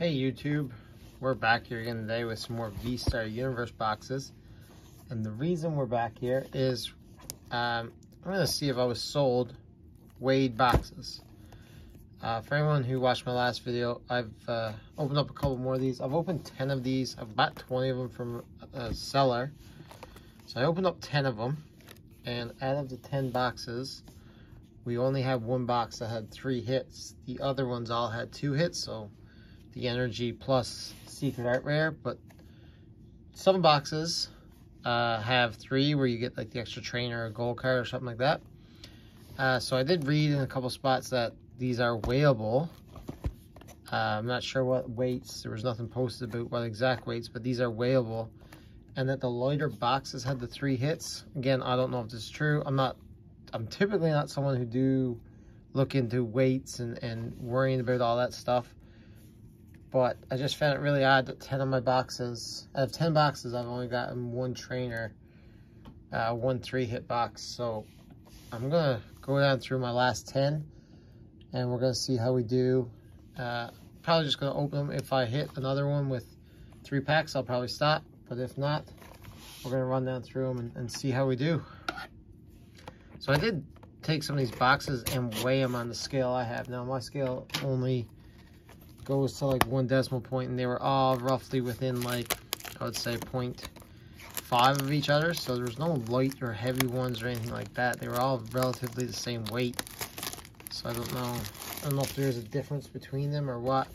Hey YouTube, we're back here again today with some more V-Star Universe boxes. And the reason we're back here is um, I'm going to see if I was sold weighed boxes. Uh, for anyone who watched my last video, I've uh, opened up a couple more of these. I've opened 10 of these. I've bought 20 of them from a seller. So I opened up 10 of them. And out of the 10 boxes, we only had one box that had three hits. The other ones all had two hits, so the Energy Plus Secret Art Rare, but some boxes uh, have three where you get like the extra trainer or gold card or something like that. Uh, so I did read in a couple spots that these are weighable. Uh, I'm not sure what weights, there was nothing posted about what exact weights, but these are weighable. And that the lighter boxes had the three hits. Again, I don't know if this is true. I'm not, I'm typically not someone who do look into weights and, and worrying about all that stuff but I just found it really odd that 10 of my boxes, out of 10 boxes, I've only gotten one trainer, uh, one three hit box. So I'm going to go down through my last 10 and we're going to see how we do. Uh, probably just going to open them. If I hit another one with three packs, I'll probably stop. But if not, we're going to run down through them and, and see how we do. So I did take some of these boxes and weigh them on the scale I have. Now my scale only goes to like one decimal point and they were all roughly within like I would say point 0.5 of each other. So there's no light or heavy ones or anything like that. They were all relatively the same weight. So I don't know. I don't know if there's a difference between them or what.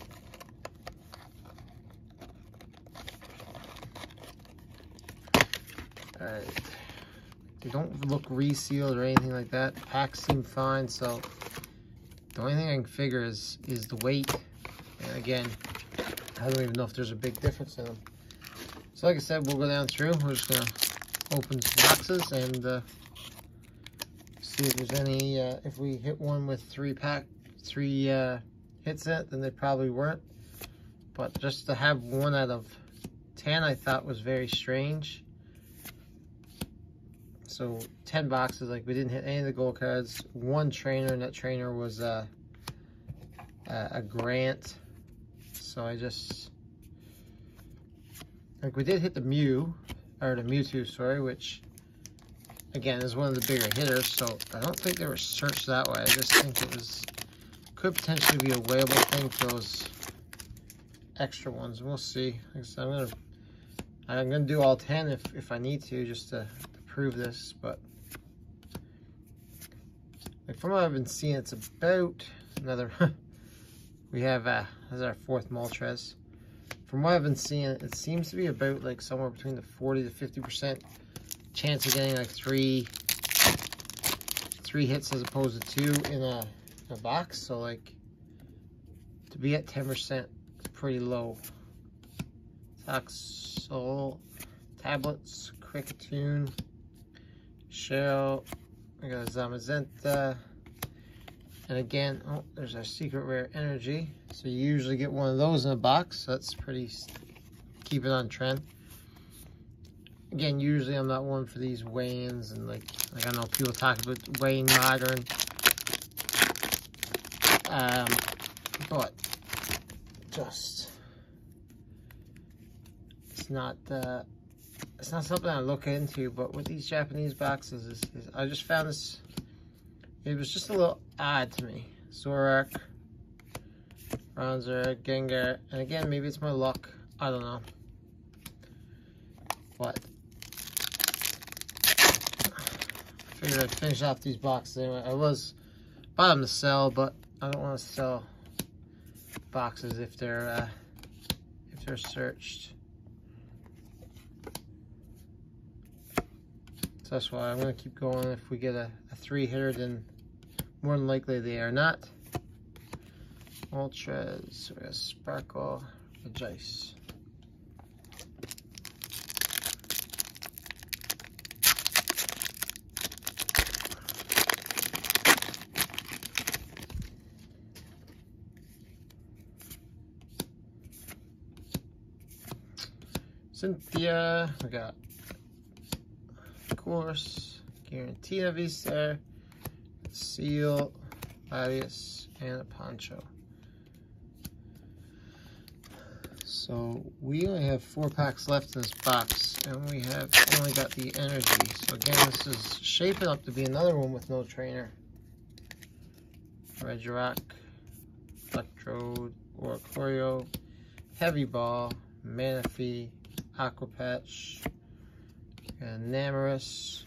Alright. They don't look resealed or anything like that. The Packs seem fine, so the only thing I can figure is is the weight and again, I don't even know if there's a big difference in them. So like I said, we'll go down through. We're just going to open some boxes and uh, see if there's any, uh, if we hit one with three pack, three uh, hits in it, then they probably weren't. But just to have one out of 10, I thought was very strange. So 10 boxes, like we didn't hit any of the gold cards. One trainer, and that trainer was uh, a grant so I just, like we did hit the Mew, or the Mewtwo, sorry, which again is one of the bigger hitters, so I don't think they were searched that way. I just think it was, could potentially be a weighable thing for those extra ones. We'll see. Like I said, I'm gonna, I'm gonna do all 10 if, if I need to, just to, to prove this, but like from what I've been seeing, it's about another We have, uh, this is our fourth Moltres. From what I've been seeing, it seems to be about like somewhere between the 40 to 50% chance of getting like three, three hits as opposed to two in a, a box. So like, to be at 10% is pretty low. Toxel, tablets, Kricketune, Shell, we got Zamazenta, and again, oh, there's our secret rare energy. So you usually get one of those in a box. So that's pretty, keep it on trend. Again, usually I'm not one for these weigh-ins and like, like I know people talk about weighing modern. Um, but just, it's not, uh, it's not something I look into, but with these Japanese boxes, I just found this it was just a little odd to me. Zoroark, Bronzor, Gengar, and again, maybe it's my luck. I don't know. But I figured I'd finish off these boxes anyway. I was bottom to sell, but I don't want to sell boxes if they're uh, if they're searched. So that's why I'm going to keep going. If we get a, a three hitter, then more than likely they are not. Ultras, Sparkle, Jace. Cynthia, we got, of course, Giratina V-Star, Seal, Latias, and a poncho. So we only have four packs left in this box, and we have only got the energy. So again, this is shaping up to be another one with no trainer. Regirock, Electrode, Oricorio, Heavy Ball, Manaphy, Aquapatch, and Namerous.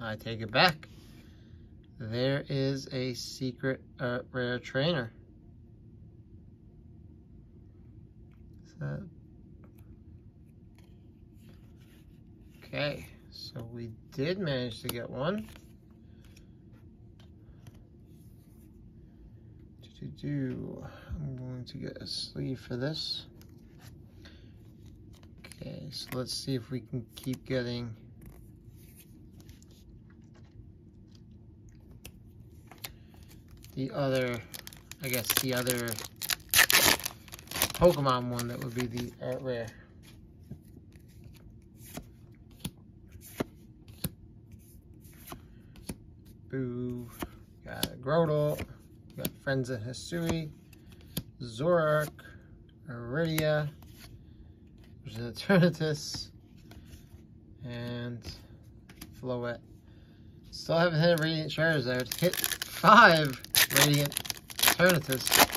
I take it back. There is a secret uh, rare trainer. that? Okay, so we did manage to get one. Do. I'm going to get a sleeve for this. Okay, so let's see if we can keep getting the other, I guess the other Pokemon one that would be the art rare. Boo. Got Grotle. Got Friends of Hisui. Zoroark. Irida. There's an Eternatus. And Floette. Still haven't hit a Radiant Charizard. Hit five Radiant Eternatus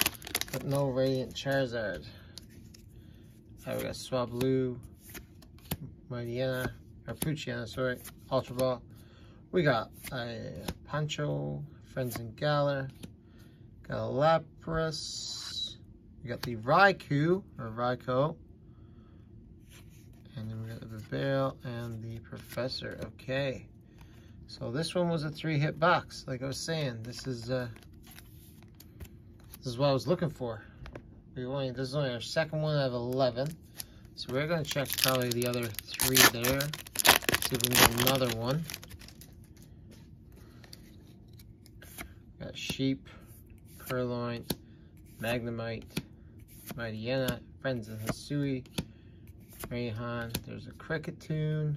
but no Radiant Charizard. We got Swablu, Mightyena, or Poochyena, sorry, Ultra Ball. We got a Pancho, Friends and Galar, got Lapras, we got the Raikou, or Raikou, and then we got the Babel and the Professor. Okay, so this one was a three-hit box, like I was saying. This is uh, this is what I was looking for. We only this is only our second one out of eleven. So we're gonna check probably the other three there. See if we can get another one. Got sheep, Purrloin, Magnemite, Mightyena, Friends of Hisui, Raihan. there's a Kricketune,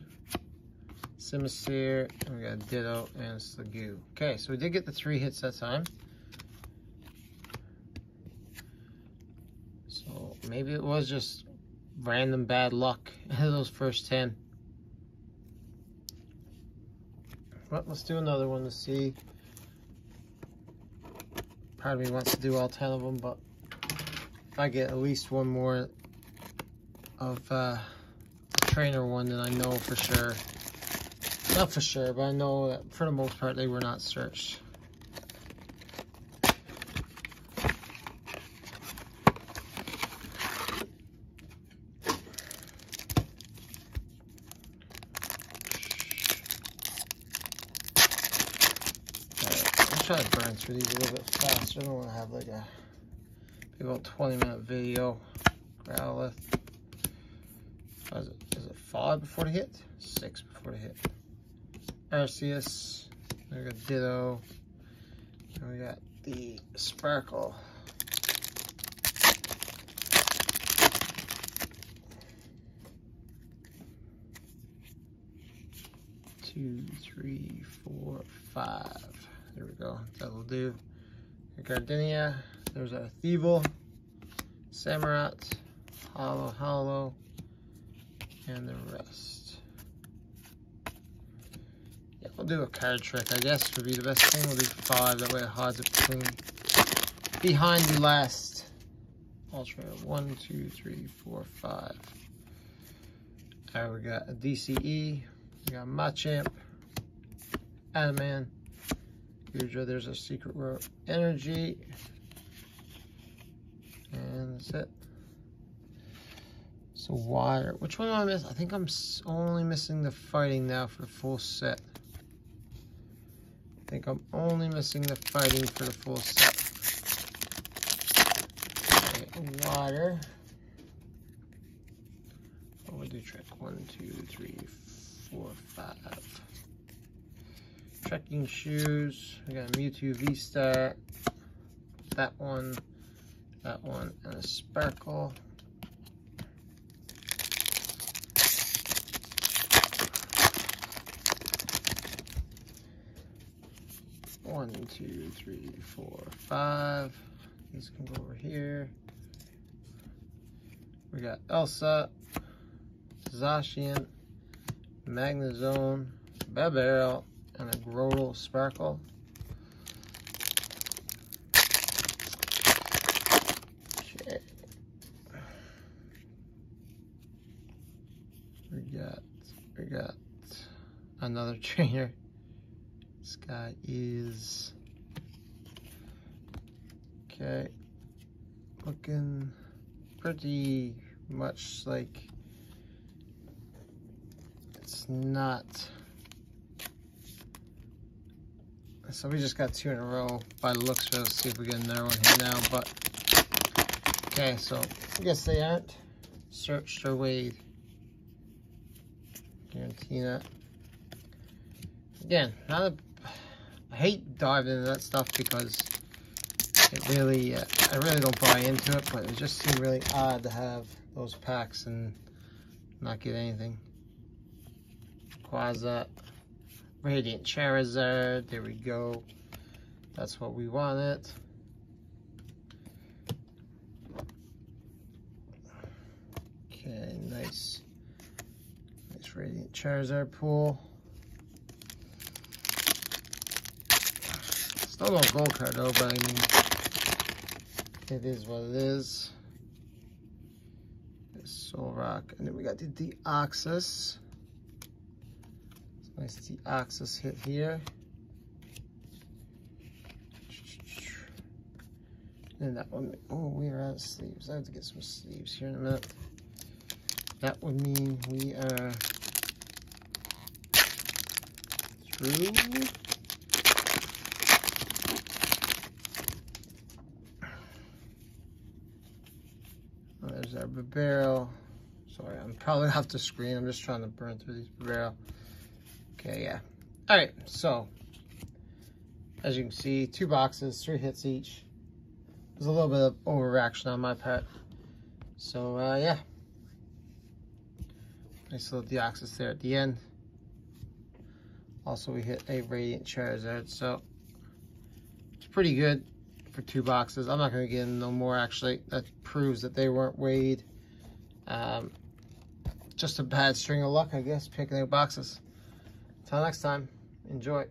Simisear, and we got Ditto and Sliggoo. Okay, so we did get the three hits that time. So maybe it was just random bad luck those first 10. But let's do another one to see. Part of me wants to do all 10 of them, but if I get at least one more of uh, trainer one, then I know for sure. Not for sure, but I know that for the most part they were not searched. try to burn through these a little bit faster. I don't want to have like a big old 20 minute video. Growlithe. Is it, is it five before the hit? Six before the hit. Arceus. We got Ditto. And we got the Sparkle. Two, three, four, five. There we go. That'll do. Gardenia. There's a Thievul, Samurott, Hollow Hollow, and the rest. Yeah, we'll do a card trick, I guess, would be the best thing. We'll do five, that way it hides it between, behind the last ultra. One, two, three, four, five. Alright, we got a DCE, we got Machamp, Adaman, Usually there's a secret rare energy. And that's it. So water. Which one am I missing? I think I'm only missing the fighting now for the full set. I think I'm only missing the fighting for the full set. Okay, water. Oh, what would do trick? One, two, three, four, five trekking shoes. We got a Mewtwo V-Star, that one, that one, and a Sparkle. One, two, three, four, five. These can go over here. We got Elesa, Zacian, Magnezone, Bibarel, and a Grotle Sparkle. We got, we got another trainer. This guy is, okay, looking pretty much like it's not. So we just got two in a row by the looks of it. Let's see if we get another one here now. But okay, so I guess they aren't searched or weighed. Guarantee that. Again, not a, I hate diving into that stuff because it really, uh, I really don't buy into it, but it just seemed really odd to have those packs and not get anything. Quasar, Radiant Charizard, there we go. That's what we wanted. Okay, nice, nice Radiant Charizard pool. Still no gold card though, but I mean, it is what it is. Solrock. And then we got the Deoxys. Nice axis hit here. And that one, oh, we are out of sleeves. I have to get some sleeves here in a minute. That would mean we are through There's our barrel. Sorry, I'm probably off the screen. I'm just trying to burn through these barrel. Okay, yeah. All right, so as you can see, two boxes, three hits each. There's a little bit of overreaction on my part. So, uh, yeah. Nice little Deoxys there at the end. Also, we hit a Radiant Charizard, so it's pretty good for two boxes. I'm not going to get in no more, actually. That proves that they weren't weighed. Um, just a bad string of luck, I guess, picking out boxes. Until next time, enjoy.